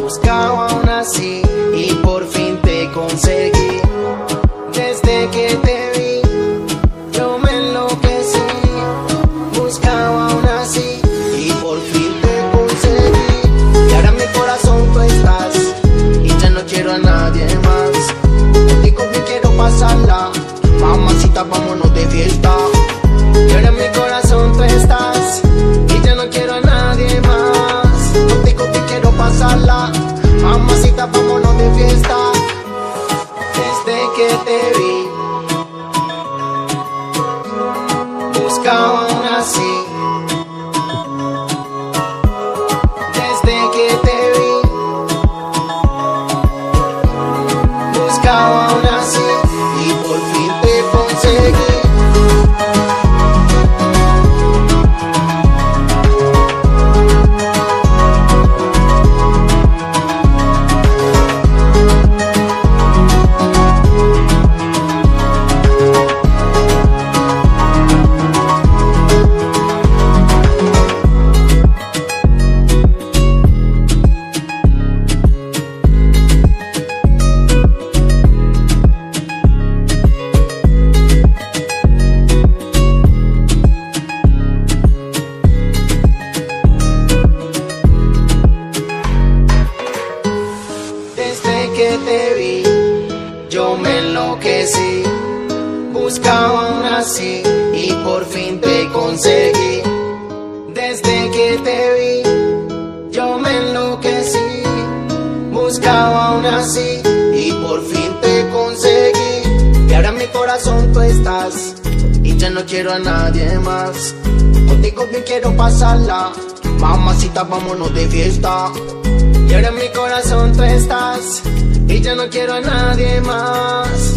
Buscaba aún así y por fin te conseguí. Desde que te vi, yo me enloquecí. Buscaba aún así y por fin te conseguí. Y ahora mi corazón tú estás y ya no quiero a nadie más. Contigo me quiero pasarla, mamacita, vámonos buscaba aún que te vi, yo me enloquecí. Buscaba aún así y por fin te conseguí. Desde que te vi, yo me enloquecí. Buscaba aún así y por fin te conseguí. Y ahora en mi corazón tú estás y ya no quiero a nadie más. Contigo bien quiero pasarla, mamacita, vámonos de fiesta. Y ahora en mi corazón tú estás y ya no quiero a nadie más.